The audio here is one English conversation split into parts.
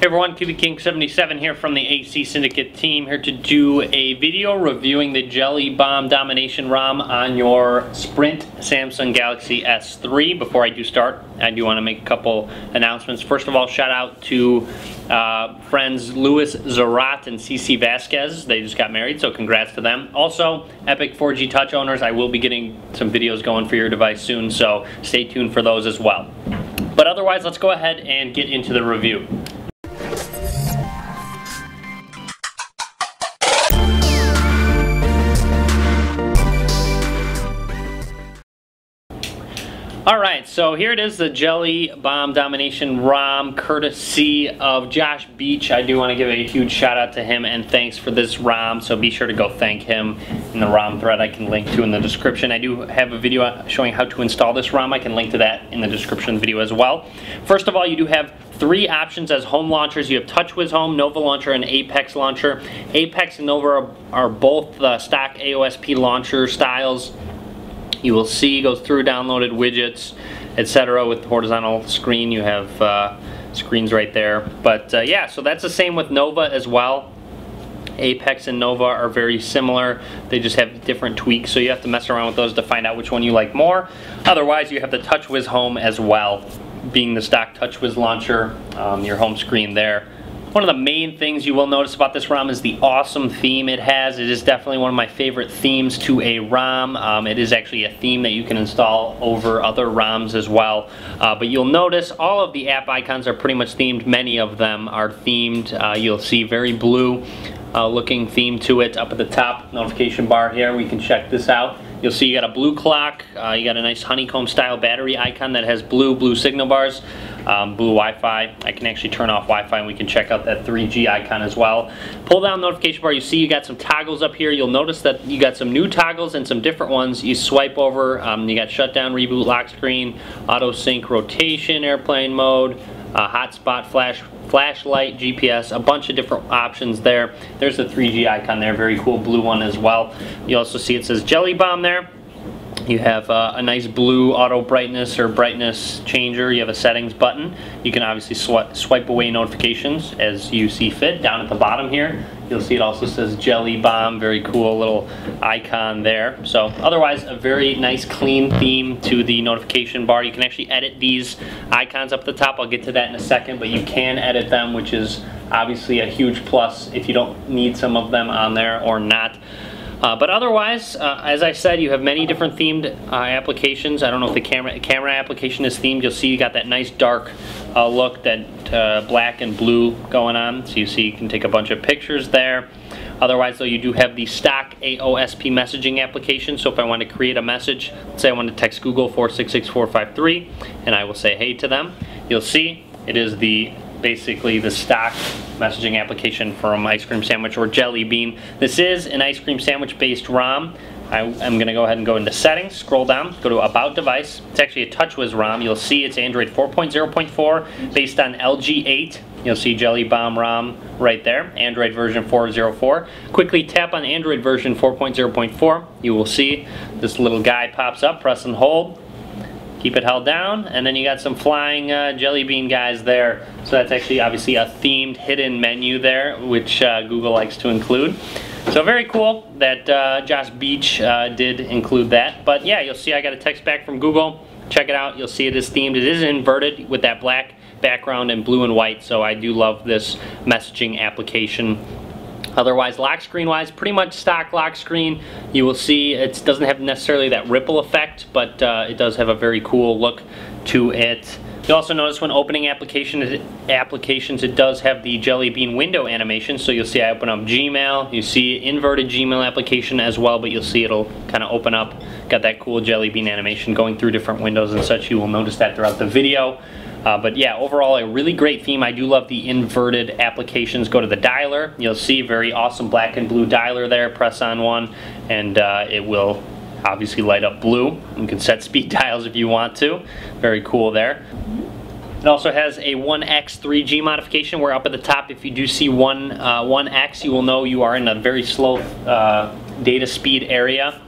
Hey everyone, QB King 77 here from the AC Syndicate team here to do a video reviewing the Jelly Bomb Domination ROM on your Sprint Samsung Galaxy S3. Before I do start, I do want to make a couple announcements. First of all, shout out to uh, friends Louis Zarat and CC Vasquez. They just got married, so congrats to them. Also, Epic 4G Touch owners, I will be getting some videos going for your device soon, so stay tuned for those as well. But otherwise, let's go ahead and get into the review. Alright, so here it is, the Jelly Bomb Domination ROM, courtesy of Josh Beach. I do want to give a huge shout out to him and thanks for this ROM, so be sure to go thank him in the ROM thread I can link to in the description. I do have a video showing how to install this ROM. I can link to that in the description video as well. First of all, you do have three options as home launchers. You have TouchWiz Home, Nova Launcher, and Apex Launcher. Apex and Nova are, are both the stock AOSP launcher styles you will see goes through downloaded widgets, etc. With the horizontal screen, you have uh, screens right there. But uh, yeah, so that's the same with Nova as well. Apex and Nova are very similar. They just have different tweaks, so you have to mess around with those to find out which one you like more. Otherwise, you have the TouchWiz Home as well, being the stock TouchWiz launcher, um, your home screen there. One of the main things you will notice about this ROM is the awesome theme it has. It is definitely one of my favorite themes to a ROM. Um, it is actually a theme that you can install over other ROMs as well. Uh, but you'll notice all of the app icons are pretty much themed. Many of them are themed. Uh, you'll see very blue uh, looking theme to it up at the top notification bar here. We can check this out. You'll see you got a blue clock, uh, you got a nice honeycomb style battery icon that has blue, blue signal bars, um, blue Wi-Fi. I can actually turn off Wi-Fi and we can check out that 3G icon as well. Pull down notification bar, you see you got some toggles up here. You'll notice that you got some new toggles and some different ones. You swipe over, um, you got shutdown, reboot, lock screen, auto sync, rotation, airplane mode, uh, hotspot, flash, flashlight, GPS, a bunch of different options there. There's the 3G icon there, very cool blue one as well. You also see it says Jelly Bomb there. You have uh, a nice blue auto brightness or brightness changer. You have a settings button. You can obviously sw swipe away notifications as you see fit. Down at the bottom here, you'll see it also says Jelly Bomb. Very cool little icon there. So otherwise, a very nice clean theme to the notification bar. You can actually edit these icons up at the top. I'll get to that in a second, but you can edit them, which is obviously a huge plus if you don't need some of them on there or not. Uh, but otherwise, uh, as I said, you have many different themed uh, applications. I don't know if the camera camera application is themed. You'll see you got that nice dark uh, look, that uh, black and blue going on. So you see you can take a bunch of pictures there. Otherwise, though, you do have the stock AOSP messaging application. So if I want to create a message, say I want to text Google 466453, and I will say hey to them, you'll see it is the basically the stock messaging application from Ice Cream Sandwich or Jelly Bean. This is an ice cream sandwich based ROM. I, am going to go ahead and go into settings, scroll down, go to about device. It's actually a TouchWiz ROM. You'll see it's Android 4.0.4 based on LG 8. You'll see Jelly Bomb ROM right there, Android version 4.04. Quickly tap on Android version 4.0.4. You will see this little guy pops up, press and hold keep it held down, and then you got some flying uh, jelly bean guys there. So that's actually obviously a themed hidden menu there, which uh, Google likes to include. So very cool that uh, Josh Beach uh, did include that. But yeah, you'll see I got a text back from Google. Check it out. You'll see it is themed. It is inverted with that black background and blue and white. So I do love this messaging application Otherwise, lock screen wise, pretty much stock lock screen. You will see it doesn't have necessarily that ripple effect, but uh, it does have a very cool look to it. You also notice when opening application, applications, it does have the Jelly Bean window animation. So you'll see I open up Gmail, you see inverted Gmail application as well, but you'll see it'll kind of open up, got that cool Jelly Bean animation going through different windows and such. You will notice that throughout the video. Uh, but yeah, overall a really great theme. I do love the inverted applications. Go to the dialer. You'll see very awesome black and blue dialer there. Press on one and uh, it will obviously light up blue. You can set speed dials if you want to. Very cool there. It also has a 1x 3G modification where up at the top if you do see 1, uh, 1x you will know you are in a very slow uh, data speed area.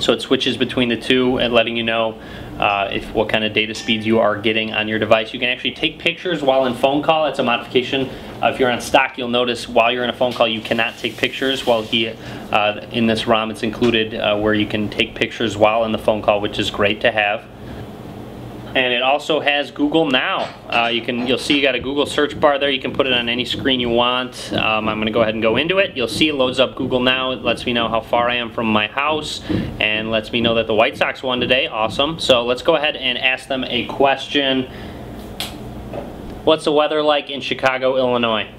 So it switches between the two and letting you know uh, if what kind of data speeds you are getting on your device. You can actually take pictures while in phone call. It's a modification. Uh, if you're on stock, you'll notice while you're in a phone call, you cannot take pictures. While he, uh, in this ROM, it's included uh, where you can take pictures while in the phone call, which is great to have and it also has Google Now. Uh, you can, you'll see you got a Google search bar there. You can put it on any screen you want. Um, I'm going to go ahead and go into it. You'll see it loads up Google Now. It lets me know how far I am from my house and lets me know that the White Sox won today. Awesome. So let's go ahead and ask them a question. What's the weather like in Chicago, Illinois?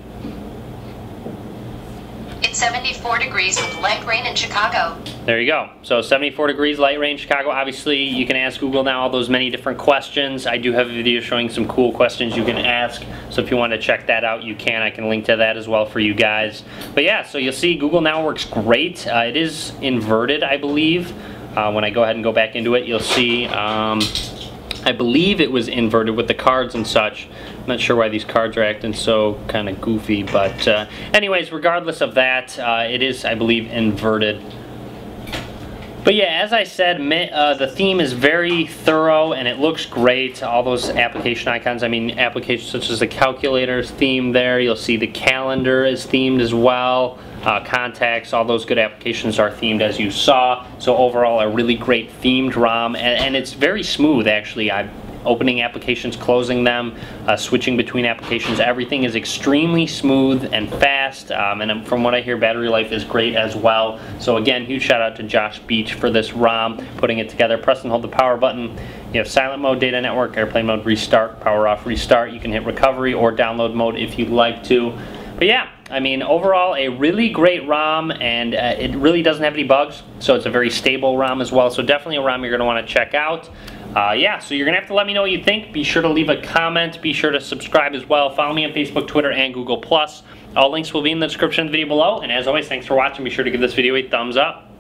It's 74 degrees with light rain in Chicago. There you go. So 74 degrees, light rain, Chicago. Obviously, you can ask Google now all those many different questions. I do have a video showing some cool questions you can ask. So if you want to check that out, you can. I can link to that as well for you guys. But yeah, so you'll see Google Now works great. Uh, it is inverted, I believe. Uh, when I go ahead and go back into it, you'll see um, I believe it was inverted with the cards and such. Not sure why these cards are acting so kind of goofy, but uh, anyways, regardless of that, uh, it is, I believe, inverted. But yeah, as I said, uh, the theme is very thorough and it looks great. All those application icons, I mean, applications such as the calculator's themed there. You'll see the calendar is themed as well. Uh, contacts, all those good applications are themed as you saw. So overall, a really great themed ROM, and, and it's very smooth actually. I opening applications, closing them, uh, switching between applications. Everything is extremely smooth and fast, um, and from what I hear, battery life is great as well. So again, huge shout out to Josh Beach for this ROM, putting it together. Press and hold the power button. You have silent mode, data network, airplane mode, restart, power off, restart. You can hit recovery or download mode if you'd like to. But yeah, I mean, overall, a really great ROM, and uh, it really doesn't have any bugs, so it's a very stable ROM as well. So definitely a ROM you're going to want to check out. Uh, yeah, so you're going to have to let me know what you think. Be sure to leave a comment. Be sure to subscribe as well. Follow me on Facebook, Twitter, and Google+. All links will be in the description of the video below. And as always, thanks for watching. Be sure to give this video a thumbs up.